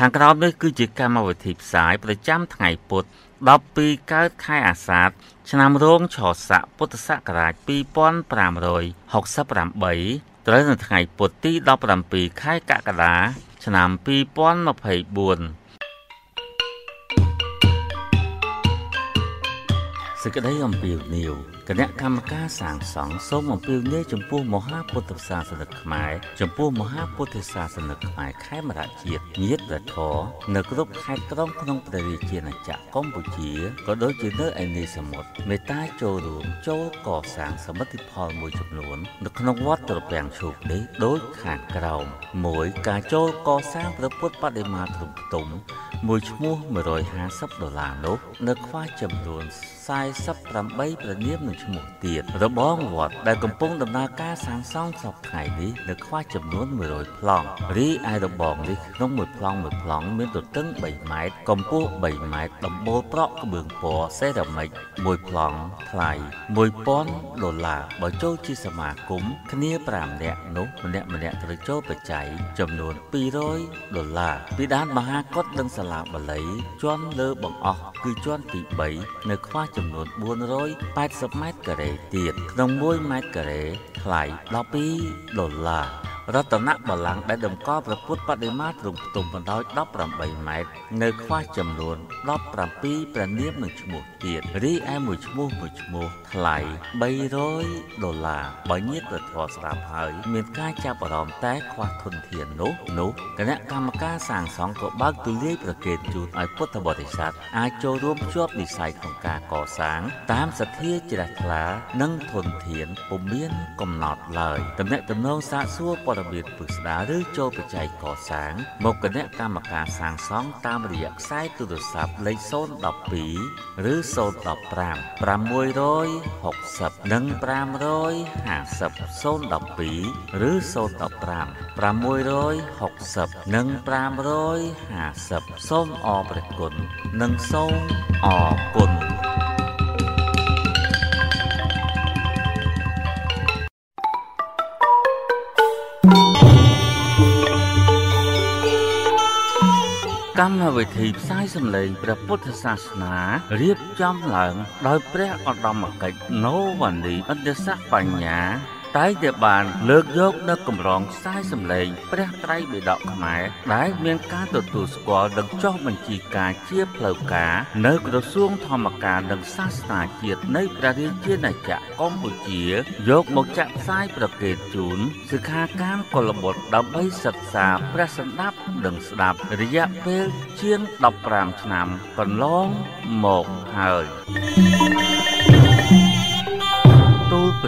ខាងក្រោមនេះគឺជាកម្មវិធីផ្សាយប្រចាំថ្ងៃពុទ្ធ12កើតខែអាសាឍឆ្នាំរោងឆស័កពុទ្ធសករាជ2568ត្រូវនៅថ្ងៃពុទ្ធទី17ខែកក្កដាឆ្នាំ2024សេចក្តីអំពាវនាវ គណៈកម្មការសាងសង់សូមអំពាវនាវចំពោះមហាពុទ្ធសាសនិកខ្មែរចំពោះមហាពុទ្ធសាសនិកខ្មែរខេមរៈជាតិញាតិព្រះធរនៅគ្រប់ខេត្តក្រុងក្នុងព្រះរាជាណាចក្រកម្ពុជាក៏ដូចជានៅឯនេសមុទ្រមេត្តាចូលរួមចូលកសាងសមិទ្ធផលមួយចំនួននៅក្នុងវត្តត្រពាំងឈូកនេះដូចខាងក្រោម1ការចូលកសាងព្រះពុទ្ធបដិមាទ្រង់ផ្ទុំមួយឈ្មោះ150ដុល្លារនោះនៅខ្វះចំនួន 48ព្រះនាមនិងឈ្មោះទៀតរបងវត្តដែលកំពុងដំណើរការសាងសង់សពថ្ងៃនេះនៅខ្វះចំនួន100ប្លង់រីឯរបងនេះក្នុងមួយប្លង់មួយប្លង់មានទទឹង3ម៉ែត្រកម្ពស់3ម៉ែត្រដំបូលប្រក់ក្បឿងពណ៌សេរ៉ាមិចមួយប្លង់ថ្លៃ1000ដុល្លារបើចូលជាសមាគមគ្នា5នាក់នោះម្នាក់ម្នាក់ត្រូវចូលបច្ច័យចំនួន200ដុល្លារពីដានមហាកុដនិងសាលាបាលីជាន់លើបង្អស់គឺជាន់ទី3នៅខ្វះចំនួន480ម៉ែត្រការ៉េទៀតក្នុង1ម៉ែត្រការ៉េថ្លៃ12ដុល្លារ រតនបល្ល័ង្កដែលតម្កល់ព្រះពុទ្ធបដិមាទ្រង់ផ្ទុំបណ្ដោយ18ម៉ែត្រនៅខ្វះចំនួន17ព្រះនាមនិងឈ្មោះទៀតរីឯមួយឈ្មោះមួយឈ្មោះថ្លៃ300ដុល្លារបើញាតិប្រធរស្ដាប់ហើយមានការចាប់អារម្មណ៍តែខ្វះធនធាននោះនោះគណៈកម្មការសាងសង់ក៏បើកទូលាយប្រកេតជូនឲ្យពុទ្ធបរិស័ទអាចចូលរួមភ្ជាប់និស្ស័យក្នុងការកសាង តាមសទ្ធាជ្រះថ្លានិងធនធានពុំមានកំណត់ឡើយតំណែងតំណងសាកសួរព័ត៌មានពិស្ដារឬចូលបច្ច័យកសាងមកគណៈកម្មការសាងសង់តាមរយៈខ្សែទូរស័ព្ទលេខ012ឬ015 660និង550 012ឬ015 660និង550សូមអរព្រះគុណនិងសូមអរគុណ កម្មវិធីផ្សាយសម្លេងព្រះពុទ្ធសាសនារៀបចំឡើង ដោយព្រះឧត្តមកិច្ចណូវ៉ានីអន្តសបញ្ញា តែងតែបាន លើកយកនៅកម្រងខ្សែសម្លេងព្រះត្រៃបិដកខ្មែរដែលមានការទទួលស្គាល់និងចុះបញ្ជីការជាផ្លូវការ នៅក្រសួងធម្មការនិងសាសនាជាតិនៃព្រះរាជាណាចក្រកម្ពុជា យកមកចាក់ផ្សាយប្រកេតជូនសិក្ខាកាមកុលបុត្រដើម្បីសិក្សាព្រះសម្ដាប់និងស្ដាប់រយៈពេលជាង15ឆ្នាំកន្លងមកហើយ thank you ទូល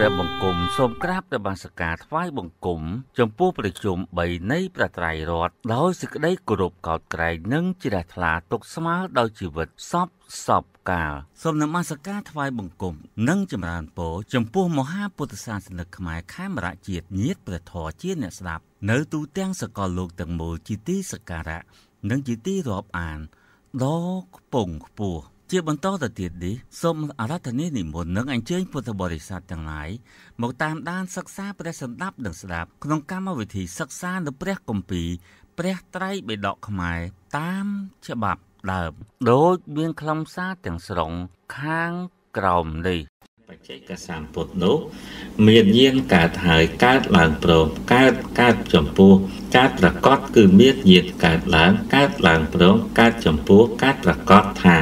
ព្រះបង្គំសូមក្រាបព្រះបាសកាថ្វាយបង្គំចំពោះព្រះជុំ3នៃព្រះត្រៃរតដោយសេចក្តីគោរពកោតក្រែងនិងជ្រះថ្លាទុកស្មើដោយជីវិតសពសពកាលសូមនមស្ការថ្វាយបង្គំនិងចម្រើនពរចំពោះមហាពុទ្ធសាសនិកខ្មែរខេមរៈជាតិញាតព្រះធរជាអ្នកស្ដាប់នៅទូទាំងសកលលោកទាំងមូលជាទីសក្ការៈនិងជាទីរាប់អានដ៏ខ្ពង់ខ្ពស់ ជាបន្តទៅទៀតនេះសូមអារាធនានិមន្តនិងអញ្ជើញពុទ្ធបរិស័ទទាំងឡាយមកតាមដានសិក្សាព្រះសម្ដាប់និងស្ដាប់ក្នុងកម្មវិធីសិក្សានៅព្រះគម្ពីរព្រះត្រៃបិដកខ្មែរតាមច្បាប់ដើមដោយមានខ្លឹមសារទាំងស្រុងខាងក្រោមនេះបច្ចេកសម្ពុទ្ធនោះមានញាណកើតហើយកើតឡើងព្រមកើតកើតចំពោះកើតប្រកបគឺមានញាណកើតឡើងកើតឡើងព្រមកើតចំពោះកើតប្រកបថា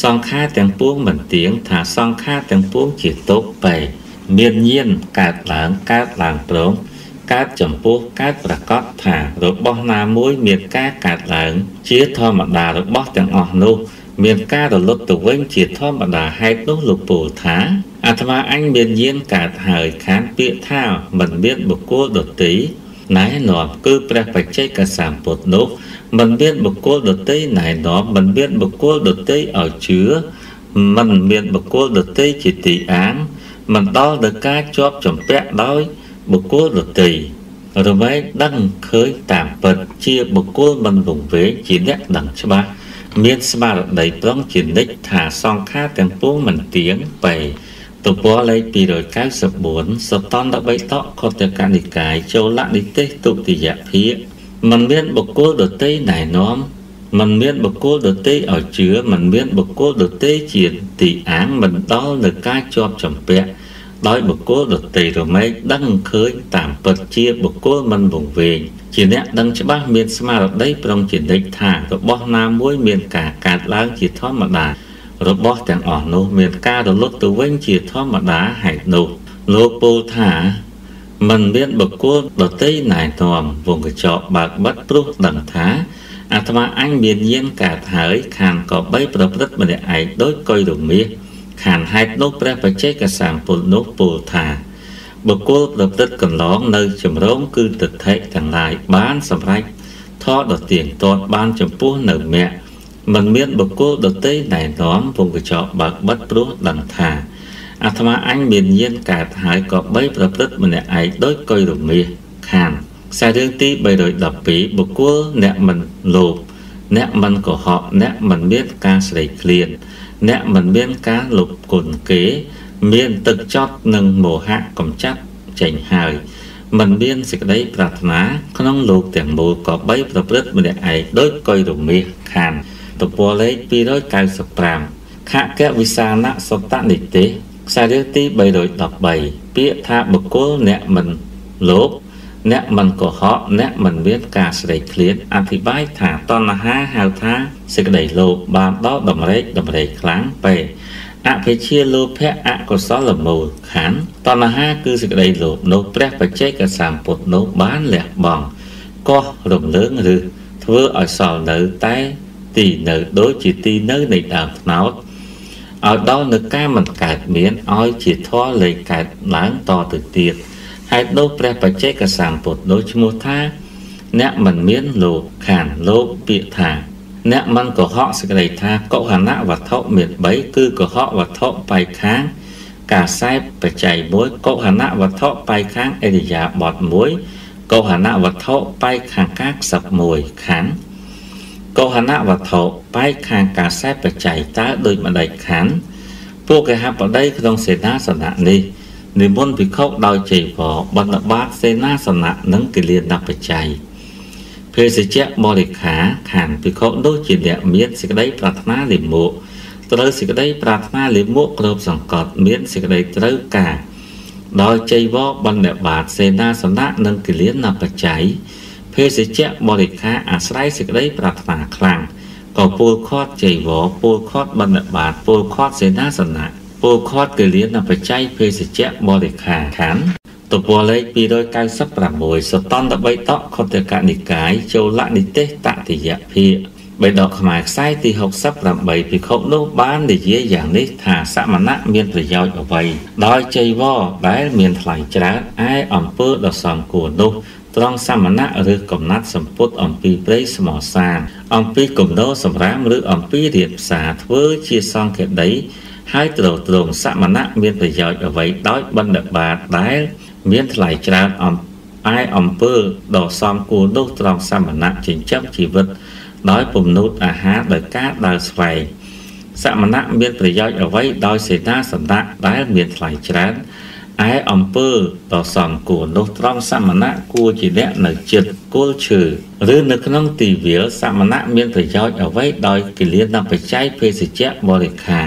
សង្ខារទាំងពួងមិនទៀងថាសង្ខារទាំងពួងជាទុក្ខបែមានញាណកើតឡើងកើតឡើងព្រមកើតចំពោះកើតប្រកបថារបស់ណាមួយមានការកើតឡើង ជាធម្មតារបស់ទាំងអស់នោះ មានការរលត់ទៅវិញជាធម្មតាហេតុនោះលោកពូលថាអាត្មាអញមានយានកើតហើយខានពាក្យថាមិនមានបុគ្គលដតីណែនាំគឺព្រះបច្ចេកសម្ពុទ្ធនោះ មិនមានបុគ្គលដតីណែនាំមិនមានបុគ្គលដតីឲ្យជឿមិនមានបុគ្គលដតីជាទីអាងមិនដល់ដល់ការជាប់ចម្ពាក់ដោយបុគ្គលដតីរមែងដឹងឃើញតាមពិតជាបុគ្គលមិនវង្វេងជាអ្នកដឹងច្បាស់មានស្មារតីប្រុងជានិច្ចថាសង្ខារទាំងពួងមិនទៀងបែទំព័រលេខ294សតន្តបិតកខុទ្ទកនិកាយចូលលនិទេសទុតិយភាគ មិនមានបុគ្គលដទៃណែនាំមិនមានបុគ្គលដទៃឲ្យជឿមិនមានបុគ្គលដទៃជាទីអាងមិនដល់នឹងការជាប់ចម្ពាក់ដោយបុគ្គលដទៃរមែកដឹងឃើញតាមពិតជាបុគ្គលមិនវង្វេងជាអ្នកដឹងច្បាស់មានស្មារតីប្រុងជានិច្ចថារបស់ណាមួយមានការកាត់ឡើងជាធម្មតារបស់ទាំងអស់នោះមានការរលត់ទៅវិញជាធម្មតាហេតុនោះលោកពោលថា មិនមានបុគ្គលដតីណែនាំវងកញ្ចក់បើកបិទព្រោះដឹងថាអាត្មាអញមានយានកើតហើយខានក៏បីប្រព្រឹត្តម្នាក់ឯងដោយកុយរមាសខានហេតុនោះព្រះបច្ចេកសម្ពុលនោះពោលថាបុគ្គលប្រព្រឹត្តកន្លងនៅចម្រងគឺទិដ្ឋិទាំងឡាយបានសម្រេចថតដ៏ទៀងទាត់បានចំពោះនៅមគ្គមិនមានបុគ្គលដតីណែនាំពងកញ្ចក់បើកបិទព្រោះដឹងថា អាត្មាអញមានញាណកើតហើយក៏បីប្រព្រឹត្តម្នាក់ឯងដោយកុយរមាសខានខ្សែរឿងទី312បុគ្គលអ្នកមិនលោភអ្នកមិនកុហកអ្នកមិនមានការស្រេកឃ្លាន អ្នកមិនមានការលុបគុណគេ មានទឹកចត់និងមោហៈកំចាត់ចេញហើយមិនមានសេចក្តីប្រាថ្នាក្នុងលោកទាំងមូលក៏បីប្រព្រឹត្តម្នាក់ឯងដោយកុយរមាសខានទំព័រលេខ295ខកវិសានៈសតនិទេស ខ្សែរឿងទី313ពាក្យថាបុគ្គលអ្នកមិនលោភអ្នកមិនកុហកអ្នកមិនមានការស្រេកឃ្លានអធិប្បាយថាតណ្ហាហៅថាសេចក្តីលោភបានដល់តម្រេកតម្រេកខ្លាំងពេកអភិជាលោភៈអកុសលមូលខណ្ឌតណ្ហាគឺសេចក្តីលោភនោះព្រះបច្ចេកសម្ពុទ្ធនោះបានលះបង់កោះរំលើងឬធ្វើឲ្យសល់នៅតែទីនៅដូចជាទីនៅនៃដើមត្នោត ឲ្យដល់នៅការមិនកើតមានឲ្យជាធម៌លែងកើតឡើងតទៅទៀតហេតុនោះព្រះបច្ចេកសម្ពុទ្ធនោះឈ្មោះថា អ្នកមិនមានលោកខានលោកពាក្យថាអ្នកមិនកុហកសេចក្តីថាកុហនៈវត្ថុមាន3គឺកុហកវត្ថុបែកខាង ការសែបបច្ច័យ1កុហនៈវត្ថុបែកខាងអរិយាបថ1កុហនៈវត្ថុបែកខាងការខ្សឹប1ខណ្ឌកោហនៈវត្ថុ បែកខាងការសេបច្ច័យតើដោយម្ដេចខណ្ឌពួកកហបតីក្នុងសេនាសនៈនេះនិមន្តភិក្ខុដោយជ័យវរបណ្ឌបាតសេនាសនៈនិងគិលានបច្ច័យភេសជ្ជៈបរិខាខានភិក្ខុនោះជាអ្នកមានសេចក្តីប្រាថ្នាលិមុខត្រូវសេចក្តីប្រាថ្នាលិមុខគ្រប់សង្កត់មានសេចក្តីត្រូវការដោយជ័យវរបណ្ឌបាតសេនាសនៈនិងគិលានបច្ច័យភេសជ្ជៈបរិខាអាស្រ័យសេចក្តីប្រាថ្នាខ្លាំង ក៏ពូលខាត់ជ័យវរពូលខាត់បណ្ឌបាតពូលខាត់សេនាសនៈពូលខាត់កលៀនបច្ច័យភេសជ្ជៈបរិខាខណ្ឌតពលេខ296សតន្តបិតកខតកនិកាយចូលនិទេសតតិយភិបេដកខ្មែរខ្សែទី68ភិក្ខុនោះបាននិយាយយ៉ាងនេះថាសមណៈមានប្រយោជន៍អ្វីដោយចៃវរដែលមានថ្លៃច្រើនឯអំពើដ៏សំគួរនោះ ត្រង់សមណៈឬកំណត់សម្ពុតអំពីព្រៃស្មោសានអំពីគំនោសម្រាមឬអំពីរៀបផ្សារធ្វើជាសង្ឃដីហើយត្រត្រង់សមណៈមានប្រយោជន៍អ្វីដោយបណ្ឌបាតដែលមានថ្លៃច្រើនអំឯអំពើដ៏សំគួរនោះត្រង់សមណៈចិញ្ចឹមជីវិត ដោយពំនូតអាហារដោយការដើរស្វែងសមណៈមានប្រយោជន៍អ្វីដោយសេនាសនៈដែលមានថ្លៃច្រើន ឯអំពើដ៏សំគួរនោះត្រង់សមណៈគួរជាអ្នកនៅចិត្តគល់ឈើឬនៅក្នុងទីវាលសមណៈមានប្រយោជន៍អ្វីដោយគិលានបច្ច័យភេសជ្ជៈបរិខា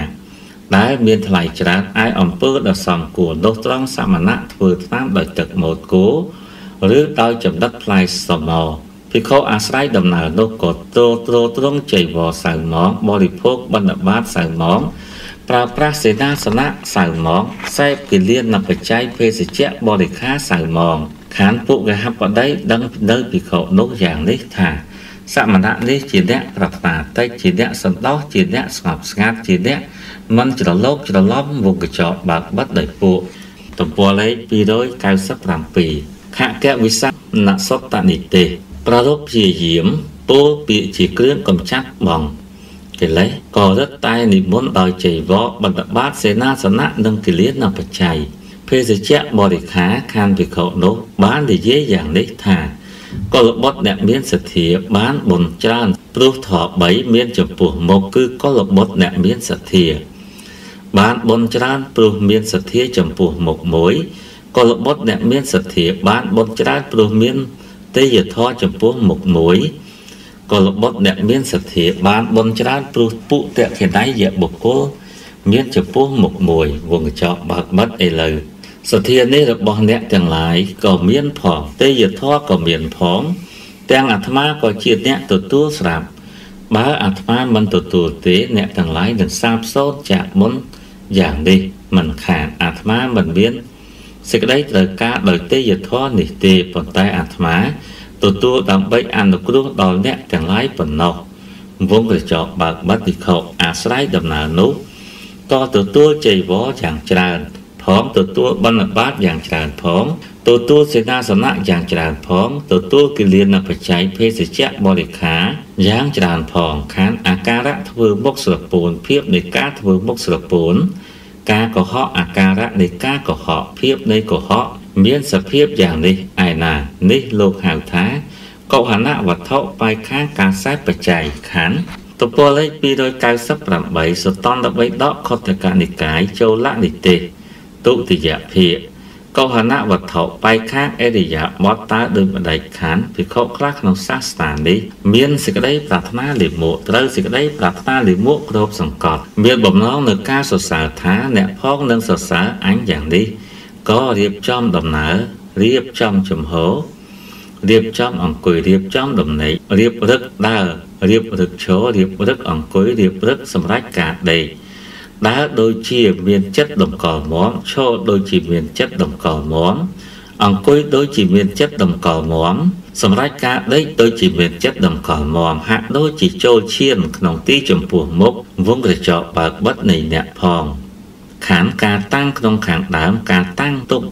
ដែលមានថ្លៃច្រើនឯអំពើដ៏សំគួរនោះត្រង់សមណៈធ្វើតាមដោយទឹកម៉ូតគោឬដោយចំណិតផ្លែសមោភិក្ខុអាស្រ័យដំណើរនោះក៏ទ្រទ្រទ្រង់ចៃវរសៅម៉ងបរិភោគបណ្ឌបាតសៅម៉ង ប្រើប្រាស់សេនាសនៈសៅម៉ងសេពគិលានបច្ច័យភេសជ្ជៈបរិខាសៅម៉ងខានពួកកហបតីដឹងនៅភិក្ខុនោះយ៉ាងនេះថាសមណៈនេះជាអ្នកប្រាថ្នាតិចជាអ្នកសន្តោសជាអ្នកស្ងប់ស្ងាត់ជាអ្នកមិនច្រឡោកច្រឡំវងកញ្ចក់បើកបិទដោយពួកទំព័រលេខ297ខកវិសនសតនិទេប្ររពព្យាយាមពោលពាក្យជាគ្រឿងកំចាត់បង កិលេសក៏រឹតតែនិមន្តដោយចៃវរបណ្ឌបាតសេនាសនៈនិងគិលានបច្ច័យភេសជ្ជៈបរិខាខានភិក្ខុនោះបាននិយាយយ៉ាងនេះថាកុលបុត្រអ្នកមានសទ្ធាបានបុណ្យច្រើនព្រោះធម៌3មានចំពោះមុខគឺកុលបុត្រអ្នកមានសទ្ធា បានបុណ្យច្រើនព្រោះមានសទ្ធាចំពោះមុខមួយកុលបុត្រអ្នកមានសទ្ធាបានបុណ្យច្រើនព្រោះមានទេយធម៌ចំពោះមុខមួយ ក៏លបុតអ្នកមានសទ្ធាបានបនច្រើនព្រោះពុតខេណៃយៈបុគ្គលមានចំពោះមុខមួយវងកញ្ចក់បើកបិទឥឡូវសទ្ធានេះរបស់អ្នកទាំងឡាយក៏មានផងទេយធម៌ក៏មានផង ទាំងអាត្មាក៏ជាអ្នកទទួលស្រាប់បើអាត្មាមិនទទួលទេអ្នកទាំងឡាយនឹងសាបសូន្យចាកមុនយ៉ាងនេះមិនខានអាត្មាមិនមានសេចក្តីត្រូវការដោយទេយធម៌នេះទេប៉ុន្តែអាត្មា ទទួលដើម្បីអនុគ្រោះដល់អ្នកទាំងឡាយប៉ុណ្ណោះវងក្រចកបើកបិទវិខោអាស្រ័យដំណើរនោះក៏ទទួលជ័យវរយ៉ាងច្រើនផងទទួលបណ្ឌបាតយ៉ាងច្រើនផងទទួលសេនាសនៈយ៉ាងច្រើនផងទទួលគិលានបច្ច័យភេសជ្ជៈបរិខាយ៉ាងច្រើនផងខានអាការៈធ្វើមុខស្រពោនភាពនៃការធ្វើមុខស្រពោនការកុហកអាការៈនៃការកុហកភាពនៃកុហក មានសភាពយ៉ាងនេះឯណានេះលោកហៅថាកុហនៈវត្ថុបែកខាងការសែបច្ច័យខណ្ឌទំព័រលេខ298សតន្ត3ដកខុទ្ទកនិកាយចូលនិទេសទុតិយភាគកុហនៈវត្ថុបែកខាងអរិយាបតតើដោយបដិខណ្ឌភិក្ខុខ្លះក្នុងសាសនានេះមានសេចក្តីប្រាថ្នាលាមកត្រូវសេចក្តីប្រាថ្នាលាមកគ្រប់សង្កត់មានបំណងនៅការសរសើរថាអ្នកផងនឹងសរសើរអញយ៉ាងនេះ ក៏រៀបចំដំណើររៀបចំចំហរៀបចំអង្គុយរៀបចំដំណេករៀបរឹកដើររៀបរឹកឈររៀបរឹកអង្គុយរៀបរឹកសម្រាប់ការដេកដើរដូចជាមានចិត្តតម្កល់មមឈរដូចជាមានចិត្តតម្កល់មមអង្គុយដូចជាមានចិត្តតម្កល់មមសម្រាប់ការដេកដូចជាមានចិត្តតម្កល់មមហាក់ដូចជាចូលឈានក្នុងទីចំពោះមុខវងក្រចកបើកបិទនៃអ្នកផង ខានការតាំងក្នុងខាងដើមការតាំងទុក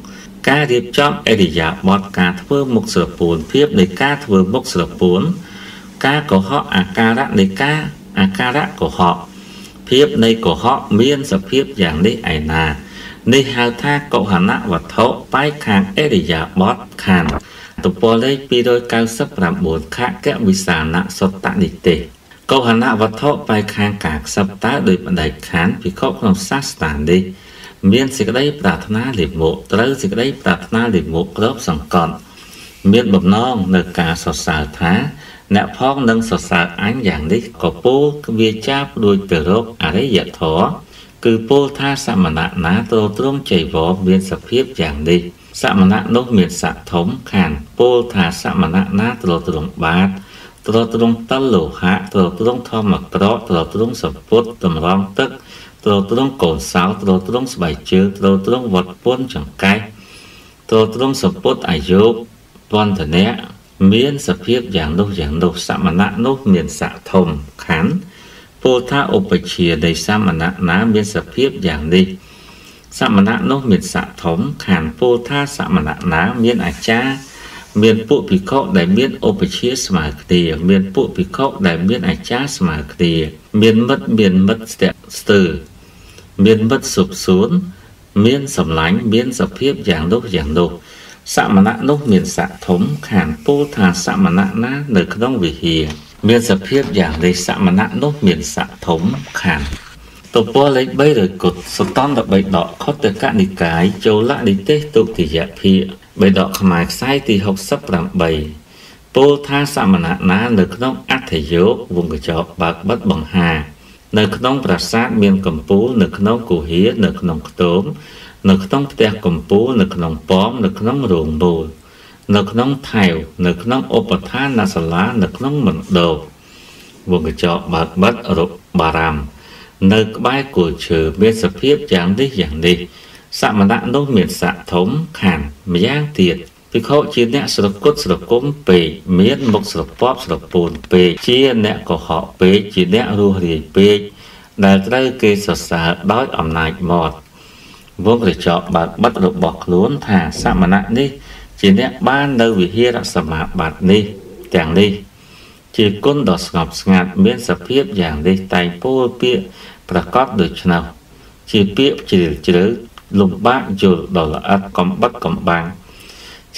ការរៀបចំអរិយាបថការធ្វើមុខស្រពោនភាពនៃការធ្វើមុខស្រពោនការកុហកអាការៈនៃការអាការៈកុហកភាពនៃកុហកមានសភាពយ៉ាងនេះឯណានេះហៅថាកុហនៈវត្ថុបែកខាងអរិយាបថខានទំព័រលេខ299ខកវិសានៈសតនិទេស កុហនៈវត្ថុបែកខាងការខ្សឹបតើដោយបណ្ដេចខានភិក្ខុក្នុងសាសនានេះមានសេចក្តីប្រាថ្នាលាមកត្រូវសេចក្តីប្រាថ្នាលាមកគ្របសង្កត់មានបំណងនៅការសរសើរថា អ្នកផងនឹងសរសើរអញយ៉ាងនេះក៏ពោលវាចាព្រួយទៅរកអរិយធម៌គឺពោលថាសមណៈណាទ្រទ្រង់ចៃវរមានសភាពយ៉ាងនេះសមណៈនោះមានស័កធំខានពោលថាសមណៈណាទ្រទ្រង់បា តទ្រទ្រង់តលលោហៈទ្រទ្រង់ធម្មក្រកទ្រទ្រង់សពុតតម្រង់ទឹកទ្រទ្រង់កូនសោទ្រទ្រង់ស្បែកជើងទ្រទ្រង់វត្តពុនចង្កេះទ្រទ្រង់សពុតអាយុពន្ធនៈមានសភាពយ៉ាងនោះយ៉ាងនោះសមណៈនោះមានស័កធំខណ្ឌពោលថាឧបជានៃសមណៈណាមានសភាពយ៉ាងនេះសមណៈនោះមានស័កធំខណ្ឌពោលថាសមណៈណាមានអាចារ្យ មានពួកភិក្ខុដែលមានឧបជាស្មើគ្នាមានពួកភិក្ខុដែលមានអាចារ្យស្មើគ្នាមានមិត្តមានមិត្តស្ទាក់ស្ទើរមានមិត្តសុបសួនមានសម្លាញ់មានសភាពយ៉ាងនោះយ៉ាងនោះសមណៈនោះមានស័កធំខានពោលថាសមណៈណានៅក្នុងវិហារមានសភាពយ៉ាងនេះសមណៈនោះមានស័កធំខានទំព័រលេខ3រយគុតសតន្ត3ដកខុទ្ទកនិកាយចូលនិទេសទុតិយភាគ 3ដកខ្មែរខ្សែទី68ពោលថាសមណៈណានៅក្នុងអត្ថយោវងកញ្ចក់បើកបិទបង្ហា នៅក្នុងប្រាសាទមានកំពូលនៅក្នុងគុហានៅក្នុងខ្ទមនៅក្នុងផ្ទះកំពូលនៅក្នុងប៉មនៅក្នុងរោងមូលនៅក្នុងថែវនៅក្នុងឧបឋានសាលានៅក្នុងមណ្ឌលវងកញ្ចក់បើកបិទរបារាម នៅក្បែរគល់ឈើមានសភាពយ៉ាងនេះយ៉ាងនេះ សមណៈនោះមានស័កធំខានម្យ៉ាងទៀតភិក្ខុជាអ្នកស្រគត់ស្រគុំពេកមានមុខស្រពាប់ស្រពូនពេកជាអ្នកកុហកពេកជាអ្នករស់រាយពេកដែលត្រូវគេសរសើរដោយអំណាចមាត់វងក្រចកបើកបិទរបស់ខ្លួនថាសមណៈនេះ ជាអ្នកបាននៅវិហារសមាបត្តិនេះទាំងនេះ ជាគុណដ៏ស្ងប់ស្ងាត់មានសភាពយ៉ាងនេះតែងពោលពាក្យប្រកបដូច្នោះជាពាក្យជ្រាលជ្រៅ លំបាកយល់ដល់ល្អិតកំបិតកំបាំង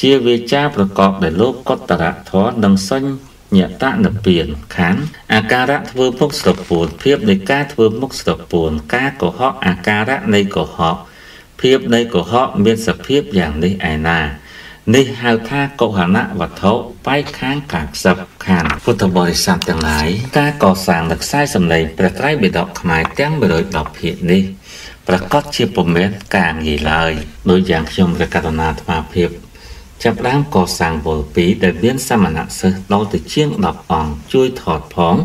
ជាវាចាប្រកបដោយលោកកតរៈធម៌និងសញ្ញតនិព្វានខណ្ឌអាការៈធ្វើមុខស្រពួនភាពនៃការធ្វើមុខស្រពួនការកុហកអាការៈនៃកុហកភាពនៃកុហកមានសភាពយ៉ាងនេះឯណានេះហៅថាកុហនៈវត្ថុបែកខាងការខ្សឹបខានពុទ្ធបរិស័ទទាំងឡាយការកសាងនៅខ្សែសម្លេងព្រះត្រៃបិដកខ្មែរទាំង110ភាគនេះ ប្រកាសជាពុំមែនការងាយឡើយដោយយ៉ាងខ្ញុំព្រះករុណាអាត្មាភាពចាប់ដើមកសាងវល់ពីរដែលមានសមណៈសិស្សដល់ទៅជាង10អង្គជួយថតផង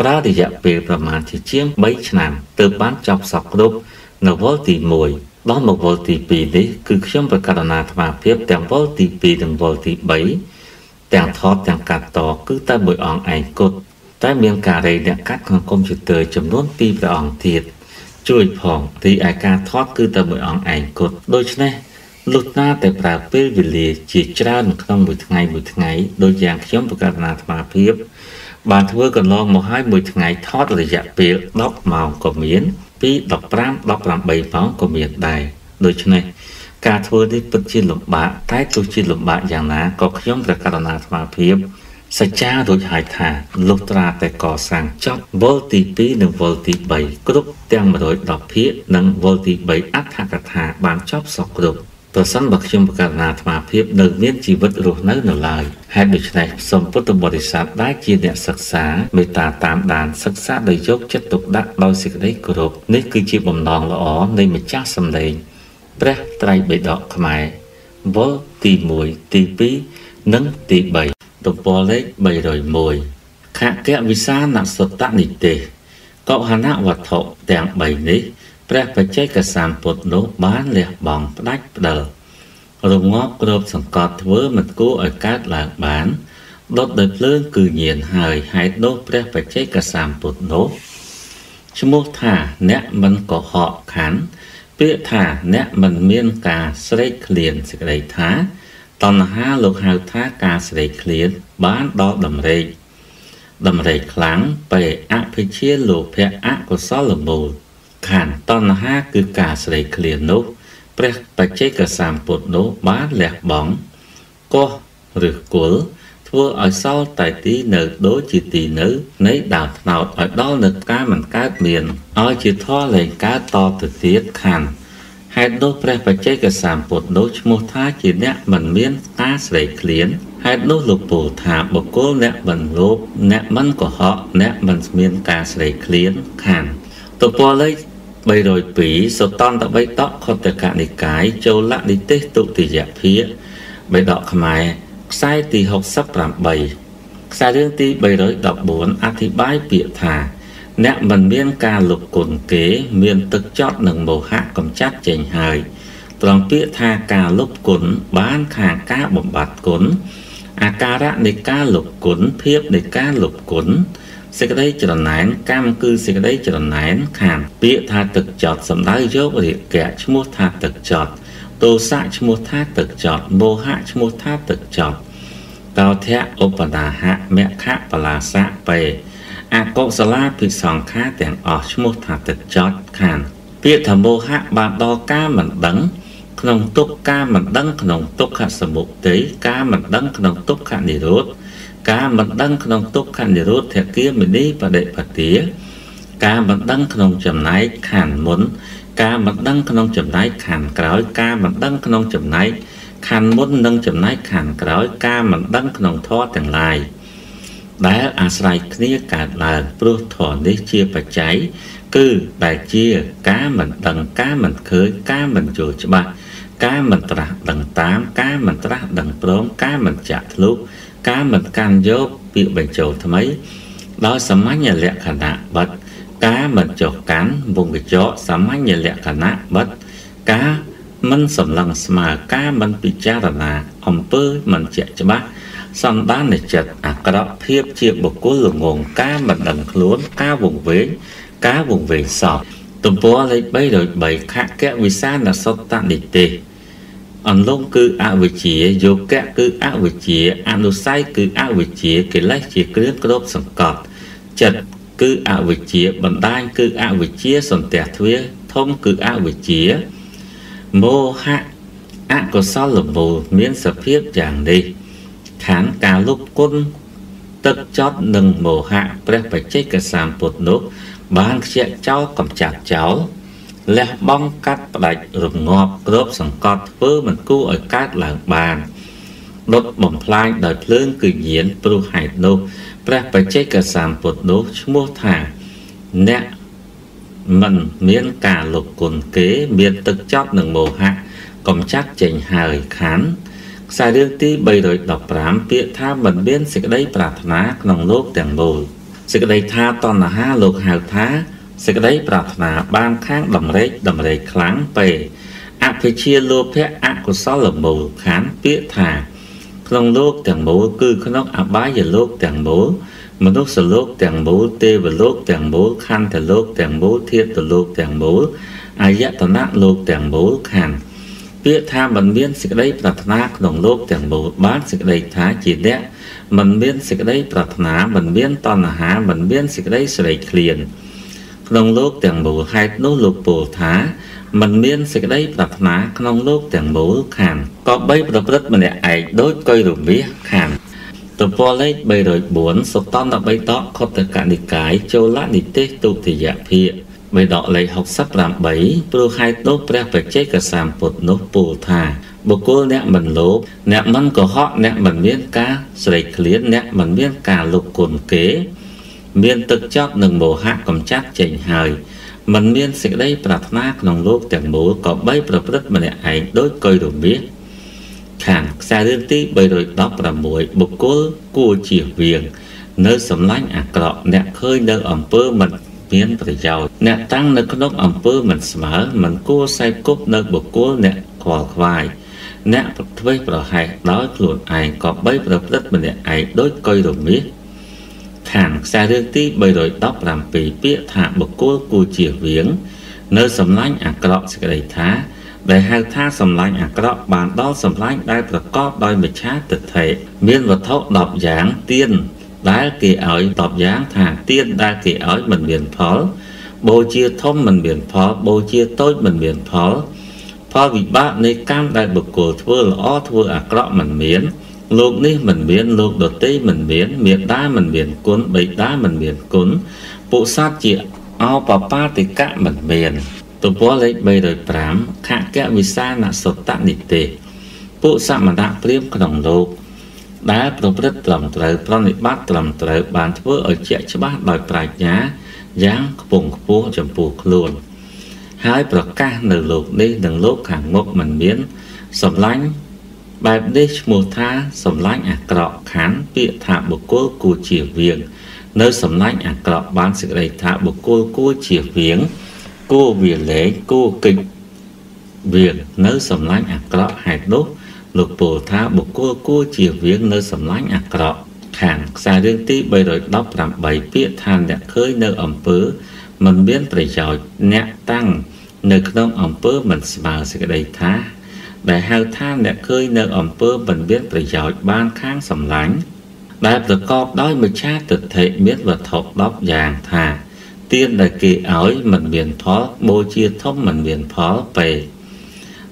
ប្រើរយៈពេលប្រមាណជាជាង3ឆ្នាំទើបបានចប់សពគ្រប់នៅវល់ទី1ដល់មកវល់ទី2នេះគឺខ្ញុំប្រកាសណាអាត្មាភាពទាំងវល់ទី2និងវល់ទី3ទាំងថតទាំងកាត់តគឺតែមួយអង្គឯងគត់តែមានការរៃអ្នកកាត់ក្នុងកុំព្យូទ័រចំនួន2ព្រះអង្គទៀត ជួយផងទីឯការថតគឺតែមួយអង្គឯងគត់ដូច្នេះលុះណាតែប្រើពេលវេលាជាច្រើនក្នុងមួយថ្ងៃមួយថ្ងៃដូចយ៉ាងខ្ញុំប្រកាសណាអាត្មាភាពបានធ្វើកន្លងមកហើយមួយថ្ងៃថតរយៈពេល10ម៉ោងក៏មានពី15 18ម៉ោងក៏មានដែរដូច្នេះការធ្វើនេះពិតជាលំបាកតែទោះជាលំបាកយ៉ាងណាក៏ខ្ញុំប្រកាសណាអាត្មាភាព សច្ចារួចហើយថាលុះត្រាតែកសាងចប់វល់ទី2និងវល់ទី3គ្រប់ទាំង110ភាគនិងវល់ទី3អត្ថកថាបានចប់សពគ្រប់ប្រសិនបើខ្ញុំប្រកាសណាអាត្មាភាពនៅមានជីវិតរស់នៅនៅឡើយហេតុដូច្នេះសូមពុទ្ធបរិស័ទដែលជាអ្នកសិក្សាមេត្តាតាមដានសិក្សាដោយយកចិត្តទុកដាក់ដោយសេចក្តីគោរពនេះគឺជាបំណងល្អនៃម្ចាស់សម្លេងព្រះត្រៃបិដកខ្មែរវល់ទី1ទី2និងទី3 ទំព័រលេខ301ខកវិសានសតនិទេសកុហនវត្ថុទាំង3នេះព្រះបច្ចេកសាមពុទ្ធនោះបានលះបង់ផ្ដាច់ផ្ដិលរងាប់គ្របសង្កត់ធ្វើមិនគួរឲ្យកើតឡើងបានដុតដោយភ្លើងគឺញៀនហើយហេតុនោះព្រះបច្ចេកសាមពុទ្ធនោះឈ្មោះថាអ្នកមិនកុហកខណ្ឌពាក្យថាអ្នកមិនមានការស្រេកឃ្លានសេចក្តីថា តណ្ហាលោកហៅថាការស្រេកឃ្លានបានដល់ដំរេកដំរេកខ្លាំងពេលអភិជាលោភៈអកុសលមូលខណ្ឌតណ្ហាគឺការស្រេកឃ្លាននោះព្រះបច្ចេកសាមពុទ្ធនោះបានលះបង់កោះឬគុលធ្វើឲ្យសល់តែទីនៅដូចជាទីនៅនៃដើមថ្នោតឲ្យដល់នៅការមិនកើតមានឲ្យជាធរលែងកើតតទៅទៀតខណ្ឌ ហេតុនោះព្រះបច្ចេកសាមពុទ្ធនោះឈ្មោះថាជាអ្នកមិនមានការស្រេកឃ្លានហេតុនោះលោកពោលថាបុគ្គលអ្នកមិនលោភអ្នកមិនកុហកអ្នកមិនមានការស្រេកឃ្លានខណ្ឌទំព័រលេខ302សតន្តបិតកខតកនិកាយចូលនិទេសទុតិយភាគបិដកខ្មែរខ្សែទី68ខ្សែរឿងទី314អធិប្បាយពាក្យថា អ្នកមិនមានការលុបគុណគេ មានទឹកចត់និងមោហៈកំចាត់ចេញហើយត្រង់ពាក្យថាការលុបគុណបានខាងការបំបត្តិគុណអាការៈនៃការលុបគុណភាពនៃការលុបគុណសេចក្តីច្រណែនកម្មគឺសេចក្តីច្រណែនខានពាក្យថាទឹកចត់សំដៅយករាគៈឈ្មោះថាទឹកចត់ទោសៈឈ្មោះថាទឹកចត់មោហៈឈ្មោះថាទឹកចត់តោធៈឧបដាហៈមគ្គបលាសៈបេ អកុសលាភិសង្ខាទាំងអស់ឈ្មោះថាទឹកចត់ខានពាក្យថាមោហៈបានដល់ការមិនដឹង ក្នុងទុក្ខការមិនដឹងក្នុងទុក្ខសមុទ័យការមិនដឹងក្នុងទុក្ខនិរោធការមិនដឹងក្នុងទុក្ខនិរោធគាមនីបដិបទាការមិនដឹងក្នុងចំណែកខណ្ឌមុន ការមិនដឹងក្នុងចំណែកខណ្ឌក្រោយ ការមិនដឹងក្នុងចំណែកខណ្ឌមុននិងចំណែកខណ្ឌក្រោយ ការមិនដឹងក្នុងធម៌ទាំងឡាយ ដែលអាស្រ័យគ្នាកើតឡើងព្រោះធម៌នេះជាបច្ច័យគឺដែលជាការមិនដឹងការមិនឃើញការមិនយល់ច្បាស់ការមិនត្រាស់ដឹងតាម ការមិនត្រាស់ដឹងព្រមការមិនចាក់ធ្លុះការមិនកាន់យកពាក្យបញ្ចូលថ្មី ដោយសាមញ្ញលក្ខណៈបិទការមិនចុះកាន់វងកញ្ចក់សាមញ្ញលក្ខណៈបិទការមិនសម្លឹងស្មើការមិនពិចារណាអំពើមិនជាក់ច្បាស់ សន្តានចិត្តអាក្រក់ភាពជាបុគ្គលល្ងងការមិនដឹងខ្លួនការវង្វេងការវង្វេងសោកទំព័រលេខ303ខកវិសានសតនិទេសអន្លង់គឺអវិជ្ជាយោគៈគឺអវិជ្ជាអនុស័យគឺអវិជ្ជាកិលេសជាគ្រឿងគ្របសង្កត់ចិត្តគឺអវិជ្ជាបណ្ដាញគឺអវិជ្ជាសន្ទះទ្វាធំគឺអវិជ្ជាមោហៈអកុសលមូលមានសភាពយ៉ាងនេះ ឋានការលុបគុណទឹកចត់និងមោហៈព្រះបច្ចេកសាមពុទ្ធនោះបានខ្ជាក់ចោលកំចាត់ចោលលះបង់កាត់ផ្ដាច់រងាប់គ្របសង្កត់ធ្វើមិនគួរឲ្យកើតឡើងបានដុតបំផ្លាញដោយភ្លើងគឺញាណព្រោះហេតុនោះព្រះបច្ចេកសម្ពុទ្ធនោះឈ្មោះថាអ្នកមិនមានការលុបគុណគេ មានទឹកចត់និងមោហៈកំចាត់ចេញហើយខណ្ឌ ខ្សែរឿងទី315ពាក្យថាមិនមានសេចក្តីប្រាថ្នាក្នុងលោកទាំងមូលសេចក្តីថាតណ្ហាលោកហៅថាសេចក្តីប្រាថ្នាបានខាងដំរេកដំរេកខ្លាំងពេអភិជាលោភៈអកុសលមូលខណ្ឌពាក្យថាក្នុងលោកទាំងមូលគឺក្នុងអបាយលោកទាំងមូលមនុស្សលោកទាំងមូលទេវលោកទាំងមូលខន្ធលោកទាំងមូលធាតុលោកទាំងមូលអាយតនៈលោកទាំងមូលខន្ធ ពាក្យថាមិនមានសេចក្តីប្រាថ្នាក្នុងលោកទាំងមូលបានសេចក្តីថាជាអ្នកមិនមានសេចក្តីប្រាថ្នាមិនមានតណ្ហាមិនមានសេចក្តីស្រេកឃ្លានក្នុងលោកទាំងមូលហេតុនោះលោកពោលថាមិនមានសេចក្តីប្រាថ្នាក្នុងលោកទាំងមូលខានក៏បីប្រព្រឹត្តម្នាក់ឯងដូចកុយរមាសខានទំព័រលេខ304សតន្តបិតកខុទ្ទកនិកាយចូលនិទេសទុតិយភាគ បេដកលេខ68ព្រោះហេតុនោះព្រះបច្ចេកសម្ពុទ្ធនោះពោលថាបុគ្គលអ្នកមិនលោភអ្នកមិនកុហកអ្នកមិនមានការស្រេកឃ្លានអ្នកមិនមានការលុបគុណគេ មានទឹកចត់និងមោហៈកំចាត់ចេញហើយមិនមានសេចក្តីប្រាថ្នាក្នុងលោកទាំងមូលក៏បីប្រព្រឹត្តម្នាក់ឯងដូចកុយរមាសខានខ្សែរឿងទី316បុគ្គលគួរជៀសវាង នៅសម្លាញ់អាក្រក់អ្នកឃើញនៅអំពើមិន មានប្រយោជន៍អ្នកតាំងនៅក្នុងអំពើមិនស្មើមិនគួរសែកគប់នៅបុគ្គលអ្នកខ្វល់ខ្វាយអ្នកប្រធ្វេសប្រហែសដោយខ្លួនឯងក៏បីប្រព្រឹត្តម្នាក់ឯងដូចកុយរមាសខានខ្សែរឿងទី317ពាក្យថាបុគ្គលគួរជៀសវាងនៅសម្លាញ់អាក្រក់សេចក្តីថា ដែលហៅថាសម្លាញ់អាក្រក់បានដល់សម្លាញ់ដែលប្រកបដោយមិច្ឆាទិដ្ឋិមានវត្ថុ10យ៉ាងទៀន ដែលគេឲ្យ10យ៉ាងថាទៀនដែលគេឲ្យមិនមានផលបូជាធំមិនមានផលបូជាតូចមិនមានផល ផលវិបាកនៃកម្មដែលបុគ្គលធ្វើល្អធ្វើអាក្រក់មិនមានលោកនេះមិនមានលោកដតីមិនមានមេដាមិនមានគុណបិតាមិនមានគុណពុស័តជាអោបបាតិកៈមិនមានទំព័រលេខ305ខកវិសានសតនិទេពួកសមណៈព្រាមក្នុងលោក ដែលប្រព្រឹត្តត្រឹមត្រូវប្រណិប័តត្រឹមត្រូវបានធ្វើឲ្យជាក់ច្បាស់ដោយប្រាជ្ញាយ៉ាងខ្ពង់ខ្ពស់ចំពោះខ្លួន ហើយប្រកាសនៅលោកនេះនិងលោកខាងមុខមិនមានសម្លាញ់បែបនេះឈ្មោះថាសម្លាញ់អាក្រក់ខណ្ឌពាក្យថាបុគ្គលគួរជៀសវាងនៅសម្លាញ់អាក្រក់បានសេចក្តីថាបុគ្គលគួរជៀសវាងគួរវាលែងគួរកិច្ចវាងនៅសម្លាញ់អាក្រក់ហេតុនោះ លោកពោលថាបុគ្គលគួរជៀសវាងនៅសម្លាញ់អាក្រក់ខាងខ្សែរឿងទី318ពាក្យថាអ្នកឃើញនៅអំពើមិនមានប្រយោជន៍អ្នកតាំងនៅក្នុងអំពើមិនស្មើសេចក្តីថា ដែលហៅថាអ្នកឃើញនៅអំពើមិនមានប្រយោជន៍បានខាងសម្លាញ់ដែលប្រកបដោយមច្ឆាទិដ្ឋិមានវត្ថុ10យ៉ាងថាទានដែលគេឲ្យមិនមានផលបូជាធំមិនមានផលពេក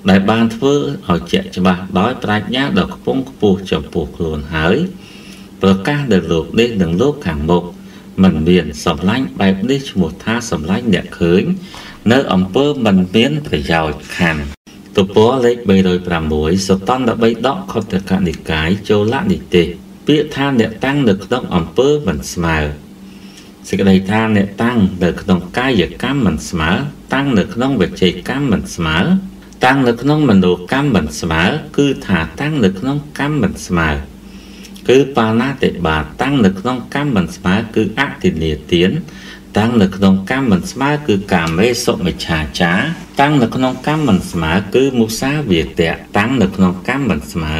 ដែលបានធ្វើឲ្យជាក់ច្បាស់ដោយប្រាជ្ញាដ៏ខ្ពង់ខ្ពស់ចំពោះខ្លួនហើយប្រកាសដល់លោកនេះនិងលោកខាងមុខមិនមានសម្លាញ់បែបនេះឈ្មោះថាសម្លាញ់អ្នកឃើញ នៅអំពើមិនមានប្រយោជន៍ខាងទំព័រលេខ306សតន្ត3ដកខុទ្ទកនិកាយចូលនិទេសពាក្យថាអ្នកតាំងនៅក្នុងអំពើមិនស្មើសេចក្តីថាអ្នកតាំងនៅក្នុងកាយកម្មមិនស្មើ តាំងនៅក្នុងវិជ័យកម្មមិនស្មើ តាំងនៅក្នុងមនោកម្មមិនស្មើគឺថាតាំងនៅក្នុងកម្មមិនស្មើគឺបាណាតិបាតាំងនៅក្នុងកម្មមិនស្មើគឺអតិនេទានតាំងនៅក្នុងកម្មមិនស្មើគឺកាមេសុមិច្ឆាចាតាំងនៅក្នុងកម្មមិនស្មើគឺមុសាវាទៈតាំងនៅក្នុងកម្មមិនស្មើ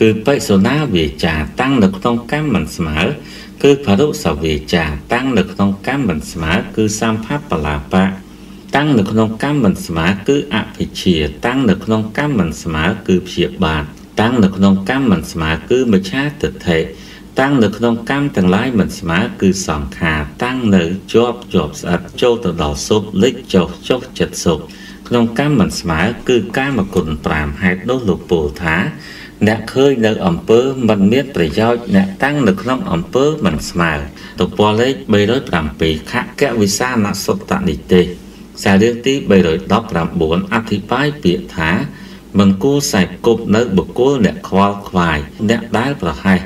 គឺបិសុណាវាចាតាំងនៅក្នុងកម្មមិនស្មើគឺភរុសវាចាតាំងនៅក្នុងកម្មមិនស្មើគឺសម្ផបលាបៈ តាំងនៅក្នុងកម្មមិនស្មើគឺអភិជាតាំងនៅក្នុងកម្មមិនស្មើគឺព្យាបាទតាំងនៅក្នុងកម្មមិនស្មើគឺមច្ឆាទិដ្ឋិតាំងនៅក្នុងកម្មទាំងឡាយមិនស្មើគឺសង្ខារតាំងនៅជាប់ជាប់ស្អិតចូលទៅដល់សុបលិចចុះចុះចិត្តសុបក្នុងកម្មមិនស្មើគឺកាមគុណ5ហេតុនោះលោកពោលថា អ្នកឃើញនៅអំពើមិនមានប្រយោជន៍អ្នកតាំងនៅក្នុងអំពើមិនស្មើទំព័រលេខ307ខកវិសានសុតនិទេស សាររឿងទី319អធិប្បាយពាក្យថាមិនគួរសែកគប់នៅបុគ្គលអ្នកខ្វល់ខ្វាយអ្នកដែលប្រហែស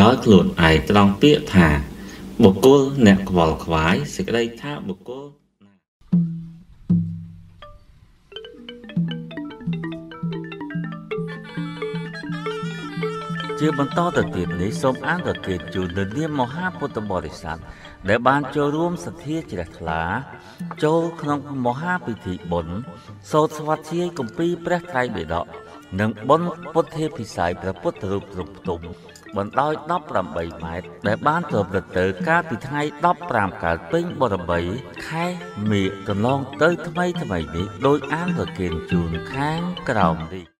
ដោយខ្លួនឯងត្រង់ពាក្យថាបុគ្គលអ្នកខ្វល់ខ្វាយសេចក្តីថាបុគ្គលជាបន្តទៅទៀតនេះសូមអានប្រកេតជូននៅនាមមហាពុទ្ធបរិស័ទ ដែលបានចូលរួមសទ្ធាជ្រះថ្លា ចូលក្នុងមហាពិធីបុណ្យសូត្រស្វាធ្យាយគម្ពីរព្រះត្រៃបិដកនិងបុណ្យពុទ្ធេពិស័យព្រះពុទ្ធរូបទ្រង់ផ្ទុំបណ្ដោយ18ម៉ែត្រដែលបានប្រព្រឹត្តទៅកាលពីថ្ងៃ15កើតពេញបរបីខែមេកន្លងទៅថ្មីថ្មីនេះដោយអានប្រគេនជូនខាងក្រោមនេះ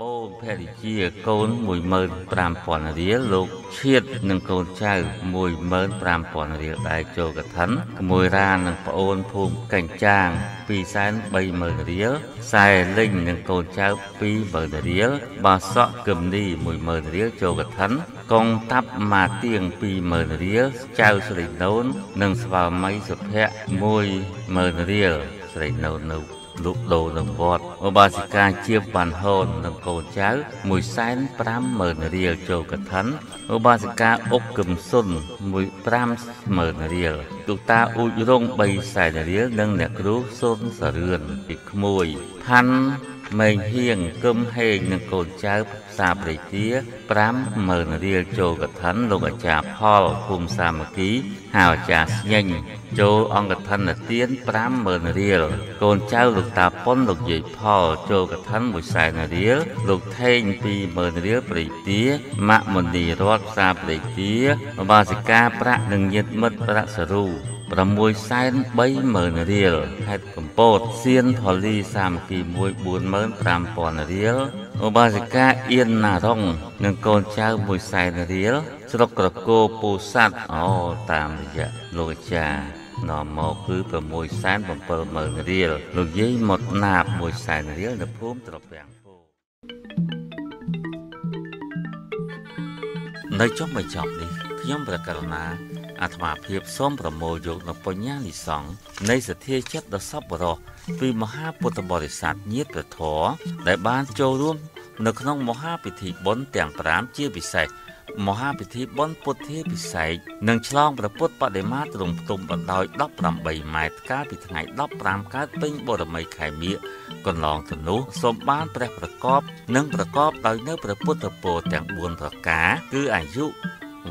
បូនភរិជាកូន15000រៀលលោកឈៀតនិងកូនចៅ15000រៀលដែលចូលកឋិនក្មួយរាននិងប្អូនភូមិកញ្ចាង230,000រៀលខ្សែលិញនិងកូនចៅ20000រៀលបាសក់គឹមនី10000រៀលចូលកឋិនកងតាប់ម៉ាទៀង20000រៀលចៅស្រីនូននិងស្វាមីសុភ័ក្រ10000រៀលស្រីនូននៅ លក់ដូរនៅវត្តឧបាសិកាជាបានហូននិងកូនចៅ150,000រៀលចូលកឋិនឧបាសិកាអុកកឹមសុន150,000រៀលទូតាអ៊ូចរង3សែនរៀលនិងអ្នកគ្រូសុនសរឿនពីក្មួយផាន់ ម៉េងហៀងគឹមហេងនិងកូនចៅសាបរិទា50000រៀលចូលកឋិនលោកអាចារ្យផលភូមិសាមគ្គីហៅអាចារ្យស្ញេញចូលអង្គឋិនទាន50000រៀលកូនចៅលោកតាប៉ុនលោកយាយផលចូលកឋិន1សែនរៀលលោកថេង20000រៀលប្រិទាម៉ាក់មនីរតសាបរិទាបាសិកាប្រាក់និងញាតិមិត្តប្រាក់សរូ 630,000រៀលខេត្តកំពតសៀនផលីសាមគ្គី1 45000រៀលឧបាសិកាអៀនណារុងនិងកូនចៅ1សែនរៀលស្រុកក្រគោពូសាត់អូតាមរយៈលោកអាចារ្យនាំមកគឺ670,000រៀលលោកយាយមកណាប1សែនរៀលនៅភូមិត្រពាំងពោនៅចុងបញ្ចប់នេះខ្ញុំប្រកាសណា អាត្មាភាពសូមប្រមូលយកនៅបញ្ញានិសង្ឃនៃសទ្ធាចិត្តដ៏សប្បុរសពីមហាពុទ្ធបរិស័ទញាតិព្រះធរដែលបានចូលរួម នៅក្នុងមហាពិធីបុណ្យទាំង5ជាពិសេសមហាពិធីបុណ្យពុទ្ធាពិសេសនឹងឆ្លងព្រះពុទ្ធបដិមាទ្រង់ផ្ទុំបណ្ដោយ18ម៉ែត្រកាលពីថ្ងៃ15កើតពេញបរមីខែមិញកន្លងទៅនោះសូមបានព្រះប្រកប និងប្រកបដោយនៅព្រះពុទ្ធពរទាំង4ប្រការគឺអាយុ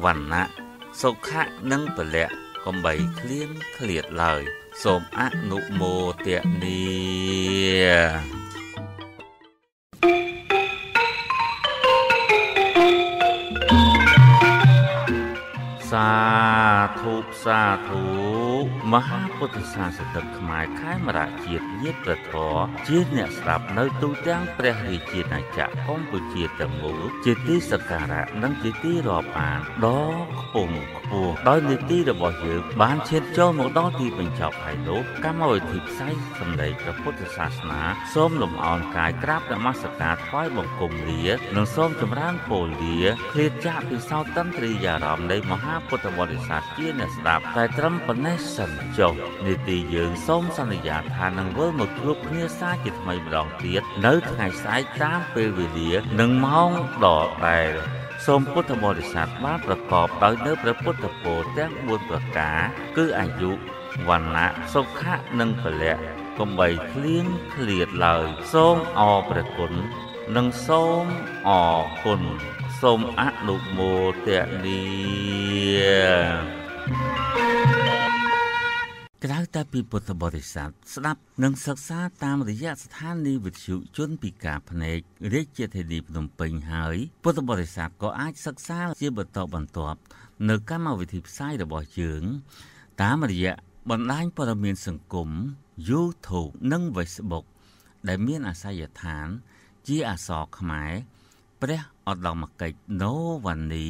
វណ្ណៈ សុខៈនិងពលៈកំបីឃ្លៀងឃ្លាតឡើយ សូមអនុមោទនាសាធុសាធុមហា ពុទ្ធសាសនិកខ្មែរខេមរៈជាតិញាតិប្រធរជាអ្នកស្ដាប់នៅទូទាំងព្រះរាជាណាចក្រកម្ពុជាទាំងមូលជាទីសក្ការៈនិងជាទីរាប់អានដ៏ខ្ពង់ខ្ពស់ដោយនីតិរបស់យើងបានឈានចូលមកដល់ទីបញ្ចប់ហើយនោះកម្មវិធីផ្សាយសម្ដែងព្រះពុទ្ធសាសនាសូមលំអរកាយក្រាបនមស្ការថ្វាយបង្គំលានិងសូមចម្រើនពរលាឃ្លាតចាកពីសោតន្ត្រីយារម្មណ៍នៃមហាពុទ្ធបរិស័ទជាអ្នកស្ដាប់តែត្រឹមប៉ុណ្ណេះសិនចុះនីតិយើងសូមសន្យាថានឹងវិលមកជួបគ្នាសាជាថ្មីម្ដងទៀតនៅថ្ងៃស្អែកតាមពេលវេលា និងម៉ោងដដែលសូមពុទ្ធបរិស័ទបានប្រកបដោយនៅព្រះពុទ្ធពរទាំង4ប្រការ គឺអាយុវណ្ណៈសុខៈនិងពលៈកុំបីឃ្លៀងឃ្លាតឡើយ សូមអរព្រះគុណនិងសូមអរគុណសូមអនុមោទនា ក្រៅតែពីពុទ្ធបរិស័ទស្ដាប់និងសិក្សាតាមរយៈស្ថានីយវិទ្យុជនពិការភ្នែករាជធានីភ្នំពេញហើយពុទ្ធបរិស័ទក៏អាចសិក្សាជាបន្តបន្ទាប់នៅកម្មវិធីផ្សាយរបស់យើងតាមរយៈបណ្ដាញព័ត៌មានសង្គម YouTube និង Facebook ដែលមានអាសយដ្ឋាន ជាអក្សរខ្មែរព្រះឧត្តមកិច្ចណូវ៉ានី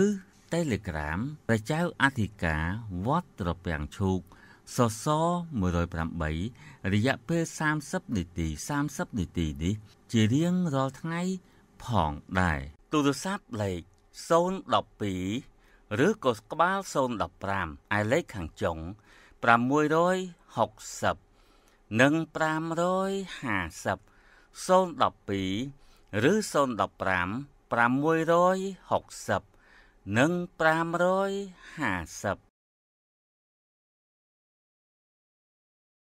ឬ Telegram ព្រះចៅអធិការវត្តត្រពាំងឈូក សស108រយៈពេល30នាទី30នាទីនេះ ជារៀងរាល់ថ្ងៃផងដែរទូរស័ព្ទលេខ012ឬក៏ក្បាល015ឯលេខខាងចុង660និង550 012ឬ015 660និង550